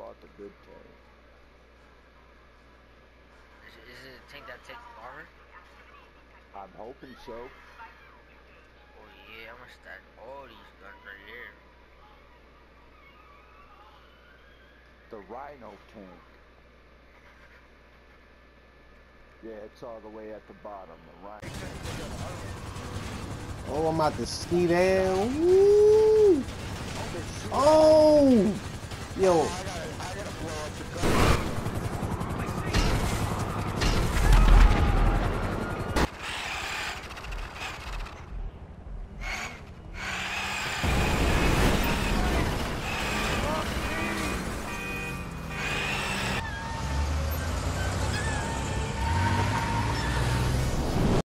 bought the good tank. Is it, is it a tank that takes armor? I'm hoping so. Oh yeah, I'm gonna stack all these guns right here. The Rhino tank. Yeah, it's all the way at the bottom. The Rhino. Oh, I'm about to ski down. Woo! Oh! Yo,